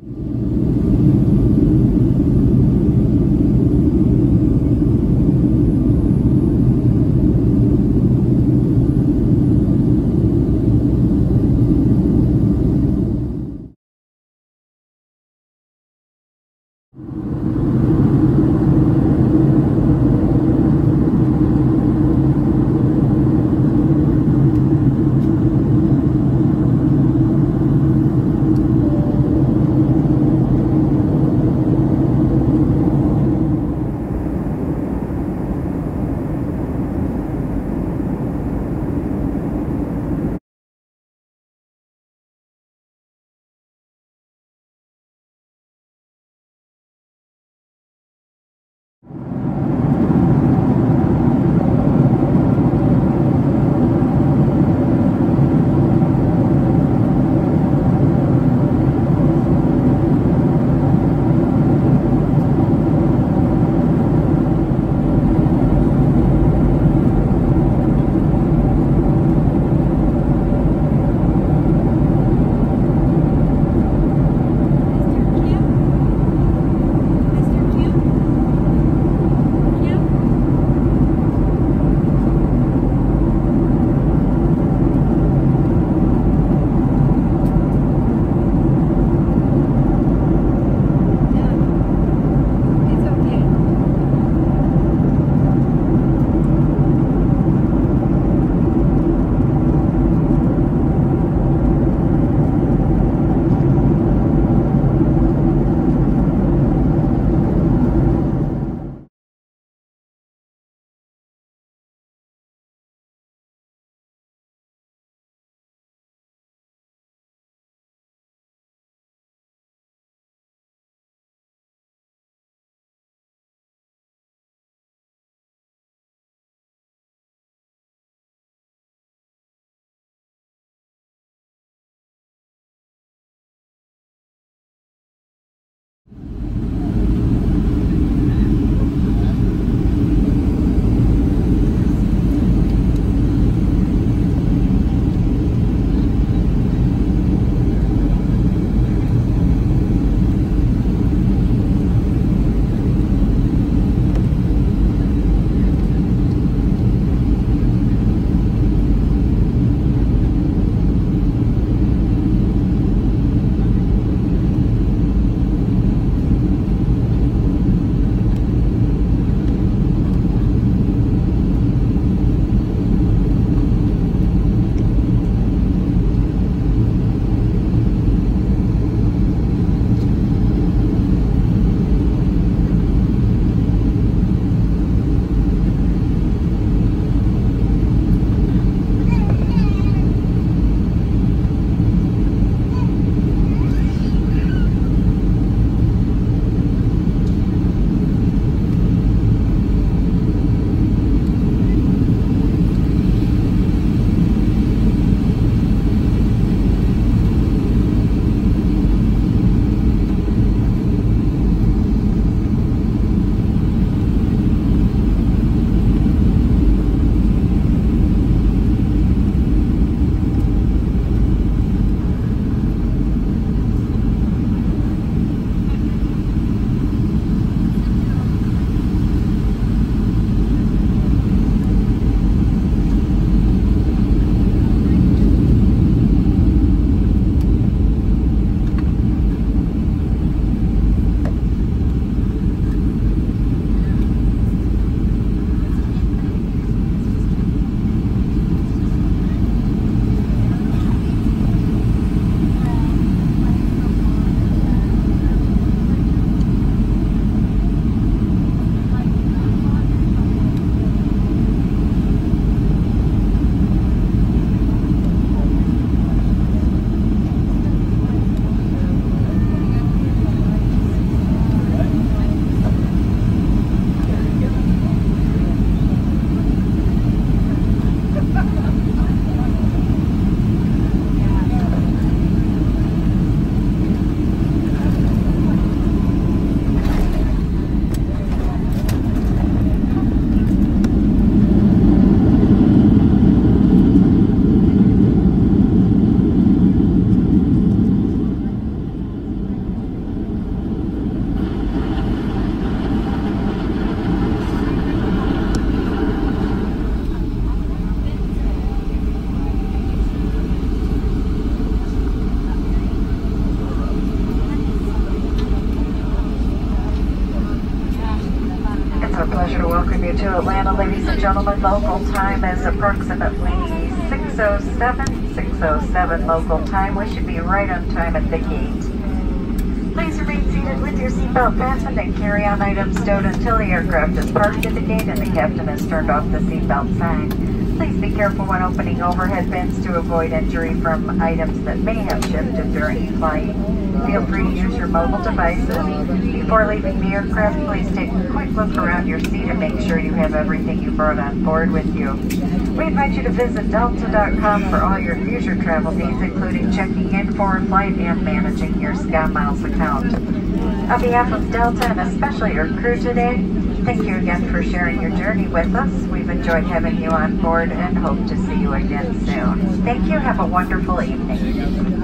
you to Atlanta, ladies and gentlemen. Local time is approximately 6.07, 6.07 local time. We should be right on time at the gate. Please remain seated with your seatbelt fastened and carry-on items stowed until the aircraft is parked at the gate and the captain has turned off the seatbelt sign. Please be careful when opening overhead bins to avoid injury from items that may have shifted during flight. Feel free to use your mobile devices. Before leaving the aircraft, please take a quick look around your seat and make sure you have everything you brought on board with you. We invite you to visit Delta.com for all your future travel needs, including checking in for a flight and managing your SkyMiles account. On behalf of Delta and especially your crew today, Thank you again for sharing your journey with us. We've enjoyed having you on board and hope to see you again soon. Thank you. Have a wonderful evening.